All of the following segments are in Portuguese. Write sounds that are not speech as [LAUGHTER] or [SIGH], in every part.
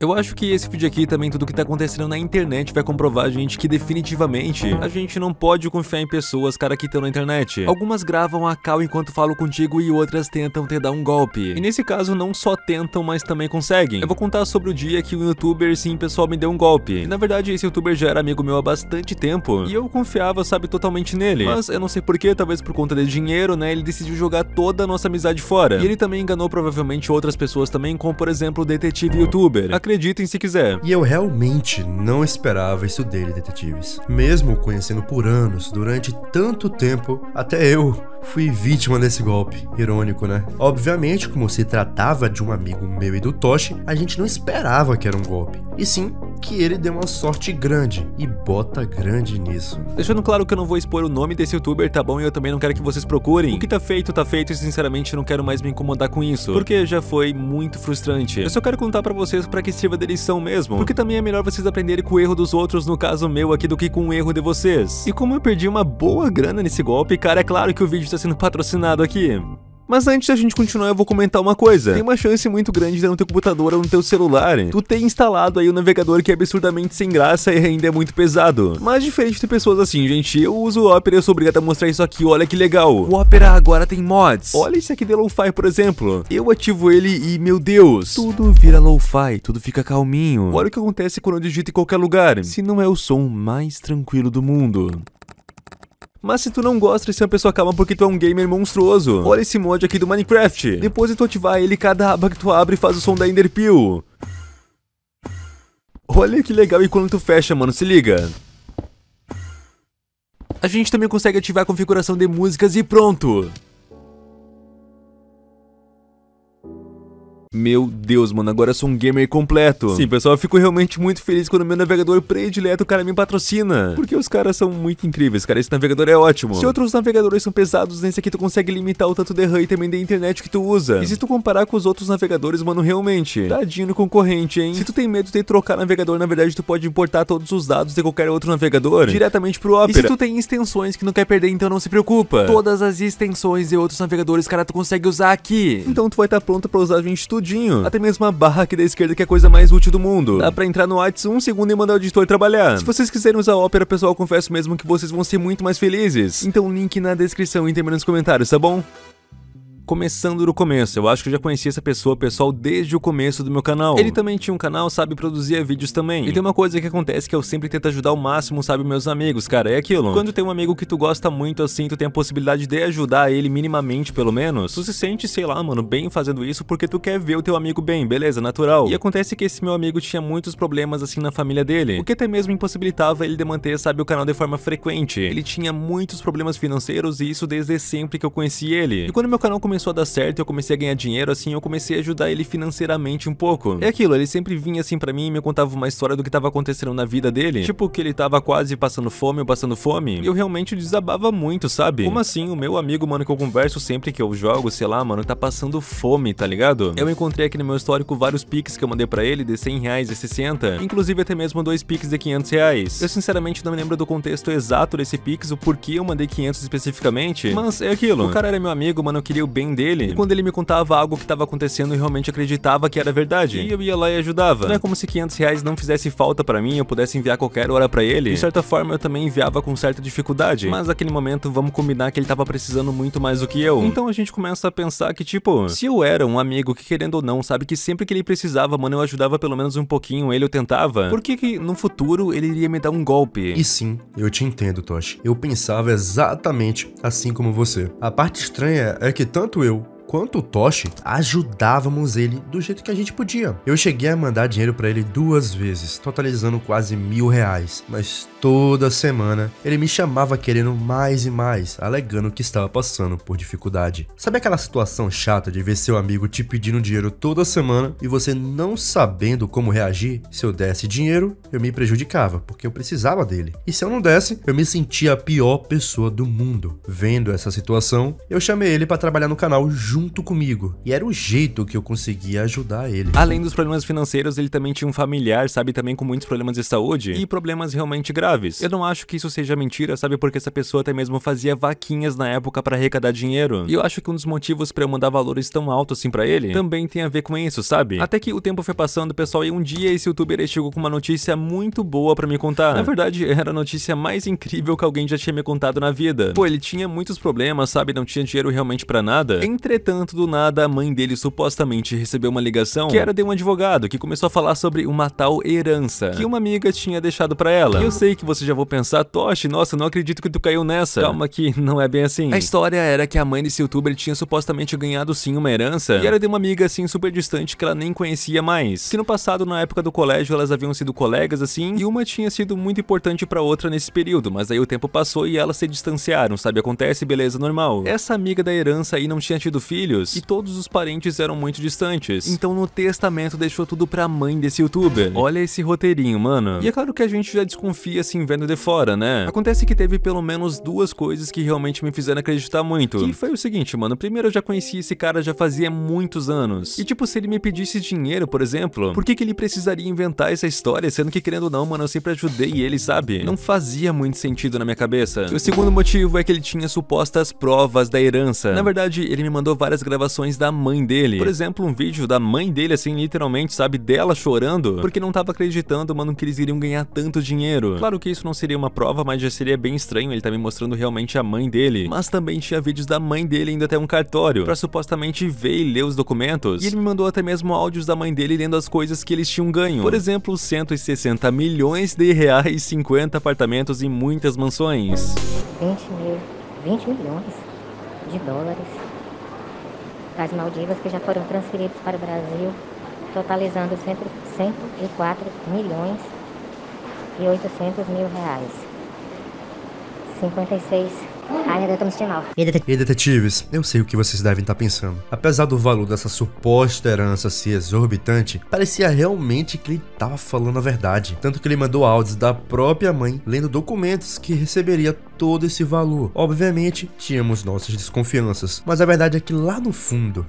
Eu acho que esse vídeo aqui também tudo que tá acontecendo na internet vai comprovar, gente, que definitivamente a gente não pode confiar em pessoas, cara, que estão na internet. Algumas gravam a cal enquanto falam contigo e outras tentam te dar um golpe. E nesse caso não só tentam, mas também conseguem. Eu vou contar sobre o dia que um youtuber, sim, pessoal, me deu um golpe. E, na verdade, esse youtuber já era amigo meu há bastante tempo e eu confiava, sabe, totalmente nele. Mas eu não sei porquê, talvez por conta de dinheiro, né, ele decidiu jogar toda a nossa amizade fora. E ele também enganou provavelmente outras pessoas também, como por exemplo o detetive youtuber acreditem se quiser. E eu realmente não esperava isso dele, detetives. Mesmo conhecendo por anos, durante tanto tempo, até eu fui vítima desse golpe. Irônico, né? Obviamente, como se tratava de um amigo meu e do Toshi, a gente não esperava que era um golpe. E sim, que ele deu uma sorte grande e bota grande nisso. Deixando claro que eu não vou expor o nome desse youtuber, tá bom? E eu também não quero que vocês procurem. O que tá feito, tá feito e sinceramente não quero mais me incomodar com isso, porque já foi muito frustrante. Eu só quero contar pra vocês pra que sirva de lição mesmo, porque também é melhor vocês aprenderem com o erro dos outros, no caso meu aqui, do que com o erro de vocês. E como eu perdi uma boa grana nesse golpe, cara, é claro que o vídeo tá sendo patrocinado aqui. Mas antes da gente continuar, eu vou comentar uma coisa. Tem uma chance muito grande de no teu computador ou no teu celular, tu ter instalado aí um navegador que é absurdamente sem graça e ainda é muito pesado. Mas diferente de pessoas assim, gente, eu uso o Opera e eu sou obrigado a mostrar isso aqui, olha que legal. O Opera agora tem mods. Olha esse aqui de Lo-Fi, por exemplo. Eu ativo ele e, meu Deus, tudo vira Lo-Fi, tudo fica calminho. Olha o que acontece quando eu digito em qualquer lugar. Se não é o som mais tranquilo do mundo. Mas se tu não gosta de ser uma pessoa calma porque tu é um gamer monstruoso, olha esse mod aqui do Minecraft. Depois de tu ativar ele, cada aba que tu abre faz o som da Enderpeel. Olha que legal e quando tu fecha, mano, se liga. A gente também consegue ativar a configuração de músicas e pronto. Meu Deus, mano, agora eu sou um gamer completo. Sim, pessoal, eu fico realmente muito feliz quando meu navegador predileto, cara, me patrocina. Porque os caras são muito incríveis, cara. Esse navegador é ótimo. Se outros navegadores são pesados, nesse aqui tu consegue limitar o tanto de RAM e também da internet que tu usa. E se tu comparar com os outros navegadores, mano, realmente, tadinho no concorrente, hein? Se tu tem medo de trocar navegador, na verdade, tu pode importar todos os dados de qualquer outro navegador diretamente pro Opera. E se tu tem extensões que não quer perder, então não se preocupa. Todas as extensões e outros navegadores, cara, tu consegue usar aqui. Então tu vai estar tá pronto pra usar a gente tudo tudinho. Até mesmo a barra aqui da esquerda que é a coisa mais útil do mundo. Dá pra entrar no WhatsApp um segundo e mandar o editor trabalhar. Se vocês quiserem usar a Opera, pessoal, confesso mesmo que vocês vão ser muito mais felizes. Então link na descrição e também nos comentários, tá bom? Começando do começo. Eu acho que eu já conhecia essa pessoa, pessoal, desde o começo do meu canal. Ele também tinha um canal, sabe, produzia vídeos também. E tem uma coisa que acontece que eu sempre tento ajudar ao máximo, sabe, meus amigos, cara, é aquilo. Quando tem um amigo que tu gosta muito assim, tu tem a possibilidade de ajudar ele minimamente, pelo menos, tu se sente, sei lá, mano, bem fazendo isso porque tu quer ver o teu amigo bem, beleza, natural. E acontece que esse meu amigo tinha muitos problemas assim na família dele, o que até mesmo impossibilitava ele de manter, sabe, o canal de forma frequente. Ele tinha muitos problemas financeiros e isso desde sempre que eu conheci ele. E quando meu canal começou começou a dar certo eu comecei a ganhar dinheiro, assim, eu comecei a ajudar ele financeiramente um pouco. É aquilo, ele sempre vinha assim para mim e me contava uma história do que tava acontecendo na vida dele. Tipo, que ele tava quase passando fome ou passando fome. E eu realmente desabava muito, sabe? Como assim? O meu amigo, mano, que eu converso sempre que eu jogo, sei lá, mano, tá passando fome, tá ligado? Eu encontrei aqui no meu histórico vários piques que eu mandei pra ele de 100 reais e 60. Inclusive até mesmo dois piques de 500 reais. Eu sinceramente não me lembro do contexto exato desse pix, o porquê eu mandei 500 especificamente. Mas é aquilo. O cara era meu amigo, mano, eu queria o bem bem dele. E quando ele me contava algo que estava acontecendo, eu realmente acreditava que era verdade. E eu ia lá e ajudava. Não é como se 500 reais não fizesse falta para mim, eu pudesse enviar qualquer hora para ele. De certa forma, eu também enviava com certa dificuldade. Mas naquele momento, vamos combinar que ele tava precisando muito mais do que eu. Então a gente começa a pensar que, tipo, se eu era um amigo que, querendo ou não, sabe que sempre que ele precisava, mano, eu ajudava pelo menos um pouquinho, ele eu tentava, por que que no futuro ele iria me dar um golpe? E sim, eu te entendo, Toshi. Eu pensava exatamente assim como você. A parte estranha é que tanto eu quanto o Toshi ajudávamos ele do jeito que a gente podia. Eu cheguei a mandar dinheiro para ele duas vezes, totalizando quase mil reais, mas toda semana ele me chamava querendo mais e mais, alegando que estava passando por dificuldade. Sabe aquela situação chata de ver seu amigo te pedindo dinheiro toda semana e você não sabendo como reagir? Se eu desse dinheiro, eu me prejudicava, porque eu precisava dele. E se eu não desse, eu me sentia a pior pessoa do mundo. Vendo essa situação, eu chamei ele para trabalhar no canal junto junto comigo. E era o jeito que eu conseguia ajudar ele. Além dos problemas financeiros, ele também tinha um familiar, sabe, também com muitos problemas de saúde e problemas realmente graves. Eu não acho que isso seja mentira, sabe, porque essa pessoa até mesmo fazia vaquinhas na época para arrecadar dinheiro. E eu acho que um dos motivos para eu mandar valores tão altos assim para ele também tem a ver com isso, sabe? Até que o tempo foi passando, pessoal, e um dia esse youtuber chegou com uma notícia muito boa para me contar. Na verdade, [LAUGHS] era a notícia mais incrível que alguém já tinha me contado na vida. Pô, ele tinha muitos problemas, sabe, não tinha dinheiro realmente para nada. Entretanto, do nada, a mãe dele supostamente recebeu uma ligação que era de um advogado que começou a falar sobre uma tal herança que uma amiga tinha deixado para ela. E eu sei que você já vou pensar, Toshi, nossa, não acredito que tu caiu nessa. Calma que não é bem assim. A história era que a mãe desse youtuber tinha supostamente ganhado sim uma herança e era de uma amiga assim super distante que ela nem conhecia mais. Que no passado, na época do colégio, elas haviam sido colegas assim e uma tinha sido muito importante para outra nesse período, mas aí o tempo passou e elas se distanciaram, sabe? Acontece, beleza, normal. Essa amiga da herança aí não tinha tido filhos e todos os parentes eram muito distantes. Então no testamento deixou tudo pra mãe desse youtuber. [LAUGHS] Olha esse roteirinho, mano. E é claro que a gente já desconfia assim vendo de fora, né? Acontece que teve pelo menos duas coisas que realmente me fizeram acreditar muito. Que foi o seguinte, mano. Primeiro eu já conhecia esse cara já fazia muitos anos. E tipo, se ele me pedisse dinheiro, por exemplo, por que que ele precisaria inventar essa história, sendo que querendo ou não, mano, eu sempre ajudei ele, sabe? Não fazia muito sentido na minha cabeça. E o segundo motivo é que ele tinha supostas provas da herança. Na verdade, ele me mandou várias gravações da mãe dele. Por exemplo, um vídeo da mãe dele, assim, literalmente, sabe, dela chorando, porque não tava acreditando, mano, que eles iriam ganhar tanto dinheiro. Claro que isso não seria uma prova, mas já seria bem estranho ele tá me mostrando realmente a mãe dele. Mas também tinha vídeos da mãe dele indo até um cartório, pra supostamente ver e ler os documentos. E ele me mandou até mesmo áudios da mãe dele lendo as coisas que eles tinham ganho. Por exemplo, 160 milhões de reais, 50 apartamentos e muitas mansões. 20 mil, 20 milhões de dólares das Maldivas que já foram transferidos para o Brasil, totalizando 104 milhões e 800 mil reais. 56 Ai, meu Deus, eu tô me sentindo mal. E detetives, eu sei o que vocês devem estar pensando. Apesar do valor dessa suposta herança ser exorbitante, parecia realmente que ele tava falando a verdade. Tanto que ele mandou áudios da própria mãe lendo documentos que receberia todo esse valor. Obviamente, tínhamos nossas desconfianças, mas a verdade é que lá no fundo,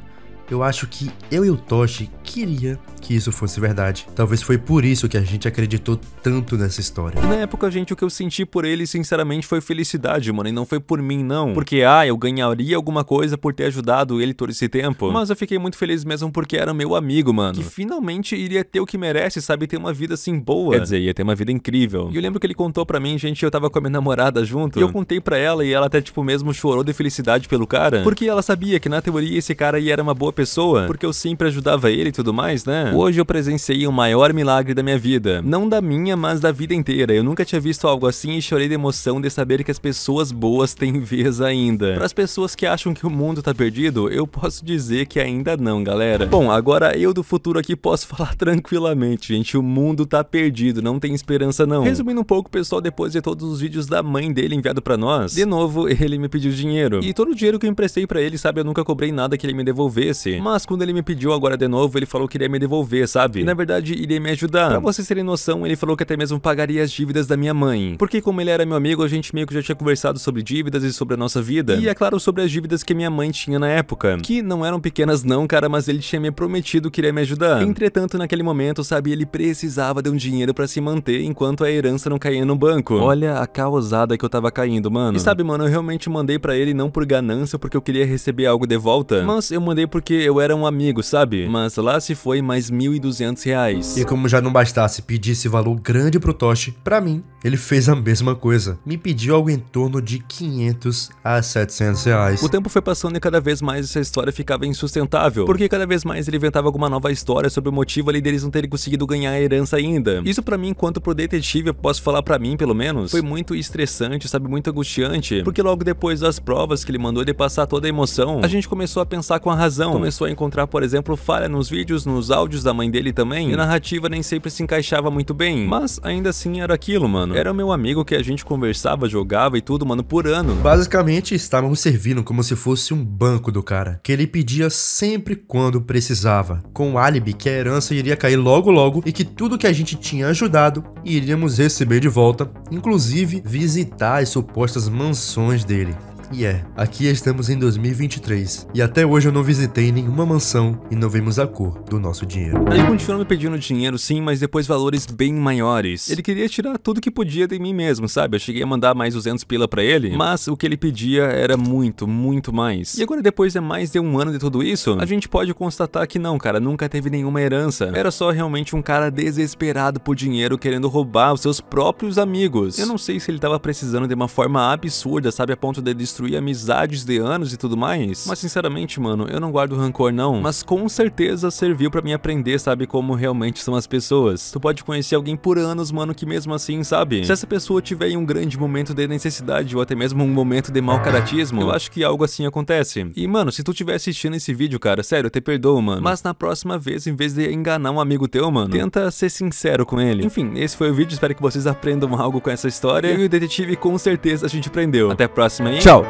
eu acho que eu e o Toshi queria que isso fosse verdade. Talvez foi por isso que a gente acreditou tanto nessa história. Na época, gente, o que eu senti por ele, sinceramente, foi felicidade, mano, e não foi por mim, não. Porque, ah, eu ganharia alguma coisa por ter ajudado ele todo esse tempo. Mas eu fiquei muito feliz mesmo porque era meu amigo, mano. Que finalmente iria ter o que merece, sabe? Ter uma vida assim boa. Quer dizer, ia ter uma vida incrível. E eu lembro que ele contou pra mim, gente, eu tava com a minha namorada junto. E eu contei pra ela e ela até, tipo, mesmo chorou de felicidade pelo cara. Porque ela sabia que, na teoria, esse cara aí era uma boa pessoa, porque eu sempre ajudava ele e tudo mais, né? Hoje eu presenciei o maior milagre da minha vida. Não da minha, mas da vida inteira. Eu nunca tinha visto algo assim e chorei de emoção de saber que as pessoas boas têm [LAUGHS] vez ainda. Para as pessoas que acham que o mundo tá perdido, eu posso dizer que ainda não, galera. Bom, agora eu do futuro aqui posso [LAUGHS] falar tranquilamente, gente. O mundo tá perdido, não tem esperança não. Resumindo um pouco, pessoal, depois de todos os vídeos da mãe dele enviado para nós, de novo, ele me pediu dinheiro. E todo o dinheiro que eu emprestei para ele, sabe, eu nunca cobrei nada que ele me devolvesse. Mas quando ele me pediu agora de novo, ele falou que iria me devolver, sabe? E na verdade, iria me ajudar. Pra vocês terem noção, ele falou que até mesmo pagaria as dívidas da minha mãe. Porque como ele era meu amigo, a gente meio que já tinha conversado sobre dívidas e sobre a nossa vida. E é claro, sobre as dívidas que minha mãe tinha na época. Que não eram pequenas não, cara, mas ele tinha me prometido que iria me ajudar. Entretanto, naquele momento, sabe, ele precisava de um dinheiro para se manter enquanto a herança não caía no banco. Olha a causada que eu tava caindo, mano. E sabe, mano, eu realmente mandei para ele não por ganância, porque eu queria receber algo de volta, mas eu mandei porque eu era um amigo, sabe? Mas lá se foi mais 1.200 reais. E como já não bastasse pedir esse valor grande pro Toshi, pra mim, ele fez a mesma coisa. Me pediu algo em torno de 500 a 700 reais. O tempo foi passando e cada vez mais essa história ficava insustentável, porque cada vez mais ele inventava alguma nova história sobre o motivo ali deles não terem conseguido ganhar a herança ainda. Isso pra mim, enquanto pro detetive, eu posso falar pra mim, pelo menos, foi muito estressante, sabe, muito angustiante, porque logo depois das provas que ele mandou de passar toda a emoção, a gente começou a pensar com a razão, começou a encontrar, por exemplo, falha nos vídeos, nos áudios da mãe dele também, e a narrativa nem sempre se encaixava muito bem, mas ainda assim era aquilo, mano. Era meu amigo que a gente conversava, jogava e tudo, mano, por ano. Basicamente, estávamos servindo como se fosse um banco do cara, que ele pedia sempre quando precisava, com o álibi que a herança iria cair logo logo e que tudo que a gente tinha ajudado iríamos receber de volta, inclusive visitar as supostas mansões dele. E é, aqui estamos em 2023 e até hoje eu não visitei nenhuma mansão e não vimos a cor do nosso dinheiro. Ele continuou me pedindo dinheiro sim, mas depois valores bem maiores. Ele queria tirar tudo que podia de mim mesmo, sabe? Eu cheguei a mandar mais 200 pila pra ele, mas o que ele pedia era muito, muito mais. E agora depois de mais de um ano de tudo isso, a gente pode constatar que não, cara, nunca teve nenhuma herança. Era só realmente um cara desesperado por dinheiro querendo roubar os seus próprios amigos. Eu não sei se ele tava precisando de uma forma absurda, sabe, a ponto de destruir amizades de anos e tudo mais. Mas sinceramente, mano, eu não guardo rancor não, mas com certeza serviu para mim aprender, sabe, como realmente são as pessoas. Tu pode conhecer alguém por anos, mano, que mesmo assim, sabe? Se essa pessoa tiver em um grande momento de necessidade ou até mesmo um momento de mau caratismo, eu acho que algo assim acontece. E, mano, se tu estiver assistindo esse vídeo, cara, sério, eu te perdoo, mano. Mas na próxima vez, em vez de enganar um amigo teu, mano, tenta ser sincero com ele. Enfim, esse foi o vídeo, espero que vocês aprendam algo com essa história. E o detetive com certeza a gente aprendeu. Até a próxima, hein? Tchau!